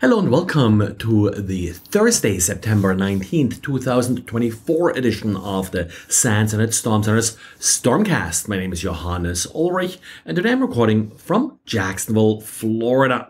Hello and welcome to the Thursday, September 19th, 2024 edition of the SANS and Storm Center's Stormcast. My name is Johannes Ulrich and today I'm recording from Jacksonville, Florida.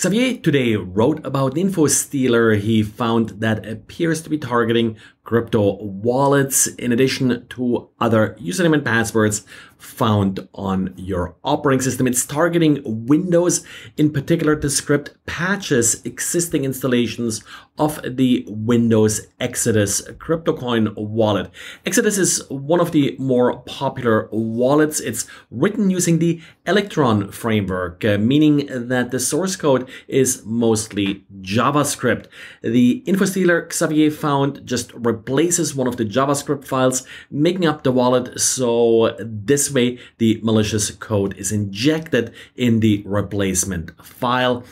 Xavier today wrote about an info stealer he found that appears to be targeting crypto wallets in addition to other username and passwords found on your operating system. It's targeting Windows, in particular to script patches existing installations of the Windows Exodus CryptoCoin wallet. Exodus is one of the more popular wallets. It's written using the Electron framework, uh, meaning that the source code is mostly JavaScript. The info stealer Xavier found just replaces one of the JavaScript files, making up the wallet. So this way, the malicious code is injected in the replacement file.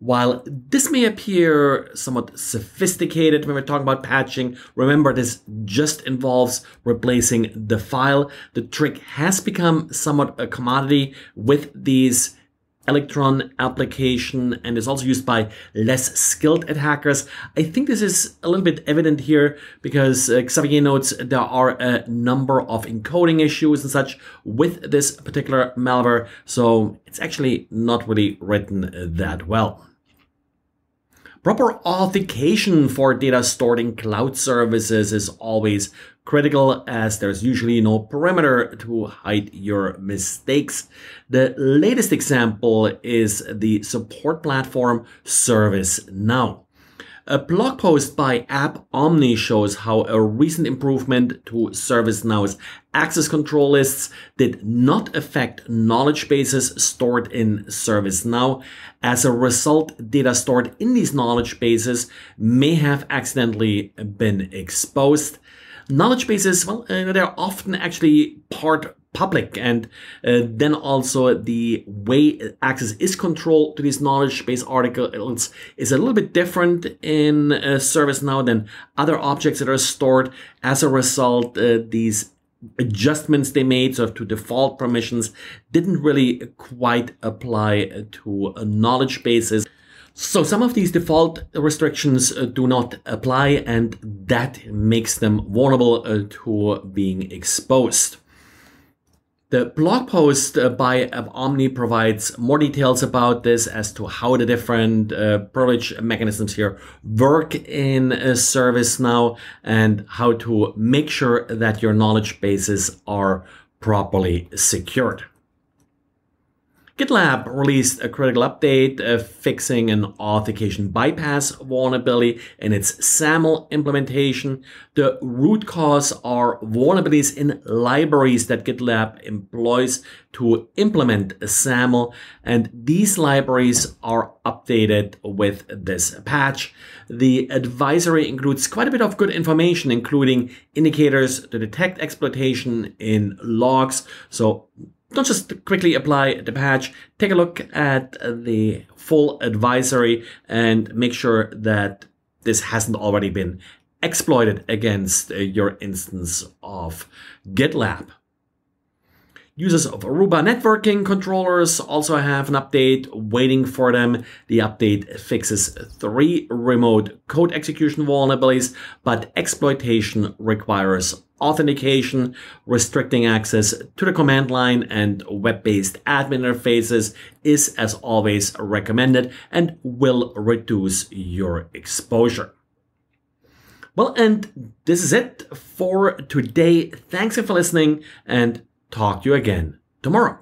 While this may appear somewhat sophisticated when we're talking about patching, remember this just involves replacing the file. The trick has become somewhat a commodity with these Electron application and is also used by less skilled attackers. I think this is a little bit evident here because uh, Xavier notes there are a number of encoding issues and such with this particular malware, so it's actually not really written that well. Proper authentication for data stored in cloud services is always critical as there's usually no perimeter to hide your mistakes. The latest example is the support platform ServiceNow. A blog post by AppOmni shows how a recent improvement to ServiceNow's access control lists did not affect knowledge bases stored in ServiceNow. As a result, data stored in these knowledge bases may have accidentally been exposed. Knowledge bases, well, uh, they're often actually part public and uh, then also the way access is controlled to these knowledge base articles is a little bit different in uh, ServiceNow than other objects that are stored. As a result uh, these adjustments they made sort of to default permissions didn't really quite apply to knowledge bases so some of these default restrictions uh, do not apply and that makes them vulnerable uh, to being exposed. The blog post uh, by Omni provides more details about this as to how the different uh, privilege mechanisms here work in a ServiceNow and how to make sure that your knowledge bases are properly secured. GitLab released a critical update uh, fixing an authentication bypass vulnerability in its SAML implementation. The root cause are vulnerabilities in libraries that GitLab employs to implement SAML, and these libraries are updated with this patch. The advisory includes quite a bit of good information, including indicators to detect exploitation in logs. So don't just quickly apply the patch, take a look at the full advisory and make sure that this hasn't already been exploited against your instance of GitLab. Users of Aruba networking controllers also have an update waiting for them. The update fixes three remote code execution vulnerabilities, but exploitation requires authentication, restricting access to the command line and web-based admin interfaces is as always recommended and will reduce your exposure. Well, and this is it for today. Thanks for listening and talk to you again tomorrow.